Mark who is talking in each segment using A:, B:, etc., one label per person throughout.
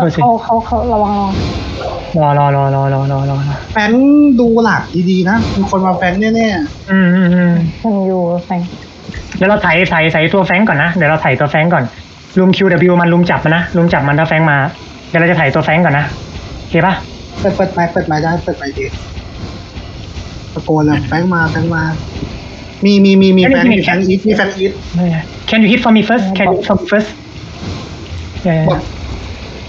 A: เขา
B: เขาเขาระวังร
A: อรอรอรอรอรอรอ
C: แฟนดูหลักดีๆนะมีคนมาแฟนแน่ๆ
A: อืมอืมอืม
B: อยู่แฟน
A: เดี๋ยวเราไถ่ไถ่ไถ่ตัวแฟงก่อนนะเดี๋ยวเราไถ่ตัวแฟงก่อนลุมควิวมันลุมจับมันนะลุมจับมันถ้าแฟงมาเดี๋ยวเราจะไถ่ตัวแฟงก่อนนะโอเคปะ
C: เปิดเปิดไม้เปิดไม้ได้เปิดไม้ดีตะโกนเลยแฟงมาแฟงมามีมีมีมีแฟนมีแฟนอีทมีแฟนอีท
A: Can you hit for me first Can you hit for me first
C: บอก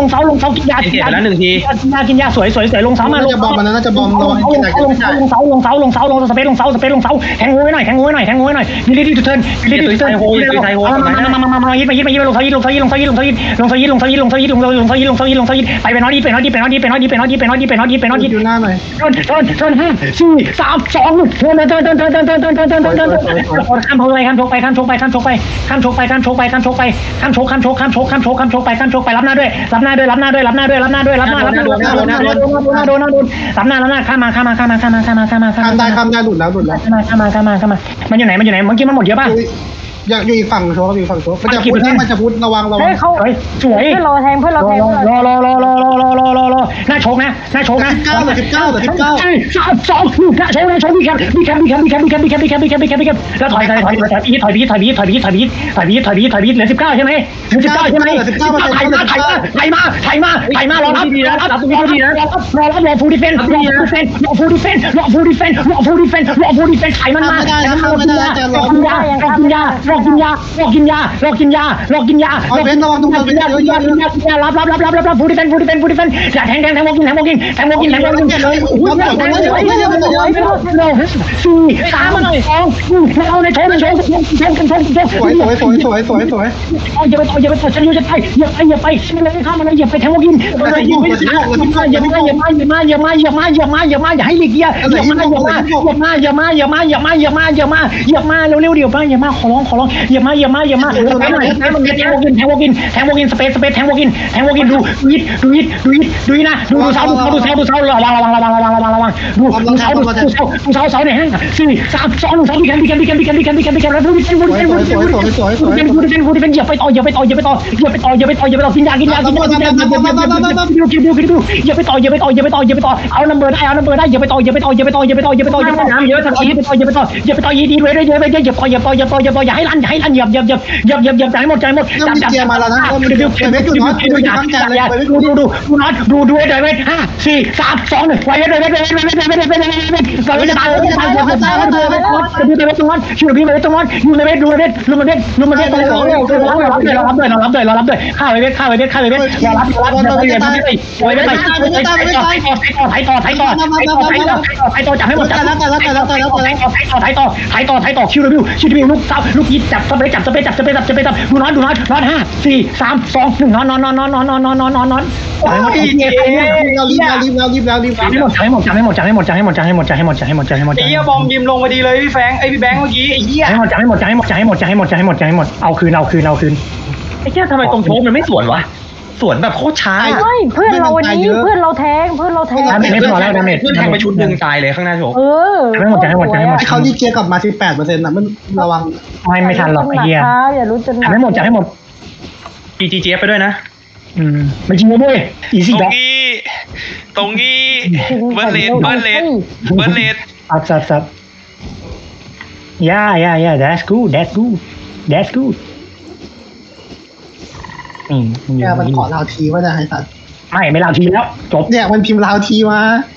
A: ลงเสาลงเสากินยากินยากินยากินยาสวยสวยสวยลงเสามาลง
C: จะบอมมันน่าจะบอม
A: ล
C: ระวั
A: ง
C: ง
A: เสา
C: กิ
A: ล
C: น
A: ง
C: ไหน
A: เสา
C: กิน
A: ลง
C: ไหน
A: เสาลงเสาลงเสาลงเสาสเปซลงเสาสเปซลงเสาแทงงูไว้หน่อยแทงงูไว้หน่อยแทงงูไว้หน่อยมีลิลิทูเทิร์นมีลิลิทูเทิร์นมามามามามายิดมายิดมายิดลงเสายิดลงเสายิดลงเสายิดลงเสายิดลงเสายิดลงเสายิดลงเสายิดลงเสายิดลงเสายิดลงเสายิดลงเสายิดลงเสายิดไปไปนอตยิดไปนอตยิดไปนอตยิดไปนอตยิดไปนอตยิดไปนอตยิดไปนอตยิดไปนอตยิดไปนอตยิด
C: ดูหน้าหน่อย
A: เทิร์นเทิร์นเทิร์นห้าสี่สามสองหนึ่งเทิร์นเทิร์นเทิร์นเทิร์นเทิร์นเทิร์นเทิร์นเทิร์นเทิร์นเทิร์นเทิร์นเทิร์นข้ามไปข้ามชกไปข้ามชกไปข้ามชกไปข้ามชกไปข้ามชกไปข้ามชกไปข้ามชกข้ามชกข้ามชกข้ามชกข้ามชกไปข้ามชกไปรับหน้าด้วยรับหน้าด้วยรับหน้าด้วยรับหน้าด้วยรับหน้าด้วยรับหน้ารับหน้ารับหน้ารับหน้าโดนโดนโดนโดนรับหน้ารับหน้าข้ามมาข้ามมาข้ามมาข้ามมาข้ามมาข้ามมาข้าม
C: ข้ามได้
A: มา
C: ข้ามได้หลุดแล้วหลุดแล้ว
A: ข้ามมาข้ามมาข้ามมาข้ามมามันอยู่ไหนมันอยู่ไหนเมื่อกี้มันหมดเยอะป่ะ
C: อยากอยู่อีกฝั่งโชว์อยู่ฝั่งโชว์มันจะพุทธมันจะพุทธระวังระวั
B: เฮ้
C: ง
B: ยเขา
A: สวยสวย
B: เพื่อนเราแทงเพื่อนเราแทง
A: รอรอรอรอรอรอรอรอรอหน้าโชกนะหน้าโชกนะ
C: สิบเก้าเหลือสิบเก้าเหลือสิบเก้า
A: สามสองหนึ่งหน้าโชกหน้าโชกพี่แคมพี่แคมพี่แคมพี่แคมพี่แคมพี่แคมพี่แคมพี่แคมพี่แคมพี่แคมแล้วถอยถอยถอยถอยถอยพีทถอยพีทถอยพีทถอยพีทถอยพีทถอยพีทถอยพีทถอยพีทเหลือสิบเก้าใช่ไหมเหลือสิบเก้าใช่ไหมถ่ายมาถ่ายมาถ่ายมาถ่ายมาถ่ายมารอรับรอรับรอรับรอรับรอรับรอฟูดิเฟนรอฟูดิเฟนรอฟูดิเฟนรอฟูดิเฟนรอฟูดิเฟนรอฟูดิเฟนถ่ายมันมารอกินยารอกินยารออกกินยารอกกินยารอกกินยารอกกินยารอกินยารอกินยากินยากินยากินยากินยารับรับรับรับรับรับฟูดิเฟนฟูดิเฟนฟูดิเฟนแทงแทงแทงวอกินแทงวอกินแทงวอกินแทงวอกินโอ้โหแทงเราสี่สามสองเอาในโถในโถในโถในโถในโถ
C: สวยสวยสวยสวยสวยสวย
A: อย่าไปต่ออย่าไปต่อฉันอยู่จะไปอย่าไปอย่าไปมันเลยข้ามันเลยอย่าไปแทงวอกินอย่าไปอย่ามาอย่ามาอย่ามาอย่ามาอย่ามาอย่ามาอย่ามาอย่าให้ลีกเกียอย่ามาอย่ามาอย่ามาอย่ามาอย่ามาอย่ามาอย่ามาอย่ามาอย่ามาเร็วๆเดี๋ยวมาอย่ามาขอร้องขอร้องอย่ามาอย่ามาอย่ามาแทงหน่อยแทงวอกินแทงวอกินแทงวอกินสเปซสเปซแทงวอกินแทงวอกินดูดูยิดดูยิดดูยิดดูยิดนะดูดูเสาดูเสาดูเสาดูเสาระวังระวังระวังระวังระวังระวังดูดูเสาดูเสาดูเสาเสาเนี่ยสี่สามสองเสาดิแกนดิแกนดิแกนดิแกนดิแกนดิแกนดิแกนแล้วดูดิดูดิดูดิดูดิดูดิ
C: สวยสวย
A: ฟูดิเฟนฟูดิเฟนอย่าไปต่ออย่าไปต่ออย่าไปต่ออย่าไปต่ออย่าไปต่ออย่าไปต่อกินยากินยากินยากินยากินยากินยาดูกินดูกินดูอย่าไปต่ออย่าไปต่ออย่าไปต่ออย่าไปต่อเอานัมเบอร์ได้เอานัมเบอร์ได้อย่าไปต่ออย่าไปต่ออย่าไปต่ออย่าไปต่ออย่าไปต่ออย่าไปต่อน้ำเยอะทันทีอย่าไปต่ออย่าไปต่ออย่าไปต่อยีดีไว้ด้วยอย่าไปอย่าต่ออย่าต่ออย่าต่ออย่าต่ออย่าให้ลั่นอย่าให้ลั่นอย่าอย่าอย่าอย่าอย่าอย่าใจหมดใจหมดจับจับดูดูดูดูดูดูดูน็อตดูดูเดี๋ยวเว้ยห้าสี่สามสองหนึ่งไว้เว้ยเว้ยเว้ยเว้ยเว้ยเว้ยเว้ยเว้ยเว้ยเว้ยเว้ยจะตายจะตายจะตายจะตายจะตายดูเว้ยตรงนั้นอยู่พี่เว้ยตรงนั้นอยู่ในเว้ยดูเว้ยดูเว้ยดูเว้ยตรงนั้นเรารับด้วยเรารับด้วยเรารับด้วยเรารับด้วยข้าเว้ยข้าเว้ยข้าเว้ยเรารับเรารับเรารับเว้ยเว้ยเว้ยเว้ยไปไปต่อไปต่อไปต่อไปต่อไปต่อไปต่อไปต่อจับให้หมดจับไปต่อไปต่อไปต่อไปต่อไปต่อไปต่อไปต่อคิวรีวิวคิวรีวิวลูกสาวลูกยิดจับจะไปจับจะไปจับจะไปจับจะไปจับดูน้อนดูน้อตน็อนห้าสี่สามสองหนึ่งนอนนอนนอนนอนนอนนอนนอนนอนนอนน็อตน็อตน็อต
C: เอารีบแล้วรีบแล้วรีบแล้วรีบ
A: จับให้หมดจับให้หมดจับให้หมดจับให้หมดจับให้หมดจับให้หมดจับให้หมดจับให้หมดจับให้หมดจับให้หมด
D: ไอ้เหี้ยบอมยิมลงมาดีเลยพี่แฟงไอ้พี่แบงค์เมื่อกี้ไอ้เหี้ย
A: จับให้หมดจับให้หมดจับให้หมดจับให้หมดจับให้หมดจับให้หมดจับให้หมดเอาคืนเอาคืนเอาคืน
E: ไอ้เหี้ยทำไมตรงโชกมันไม่สวนวะ สวนแบบโคตรช้า
B: ไม่เพื่อนเราวันนี้เพื่อนเราแทงเพื่อนเราแทง
A: ดาเมจไม่พอแล้วดาเมจ
E: เพื่อนแทงไปชุดหนึ่งตายเลยข้างหน้าโชก
B: เออ
A: จับให้หมดจับให้หมดจับให้หมด
C: เขาดีเกียร์กลับมาสิบแปดเปอร์เซ็นต์นะมันระวัง
A: ไม่ไม่ทันหรอกไอ้เหี้ย
B: อย่ารู้จน
A: จับให้หมดจับให้หมด
E: จีจีเจฟไปด้วยนะ
A: อืมไม่จริงนะเว้ยอี
F: ต
A: ซี่
F: รง
A: ด็อก
F: นี้ตรงนี้เบิร์เลดเบิร์เลดเบิร์เลด
A: อัพซับซับ yeah yeah yeah that's good that's good that's good อืมมันอ
C: แก
A: ยู่
C: มันขอลาวทีว่าจะให้สัตว์
A: ไม่ไม่ลาทีแล้วจบ
C: เนี่ยมันพิมพ์ลาวทีมา
B: ถ้าฟัง